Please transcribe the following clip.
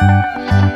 Música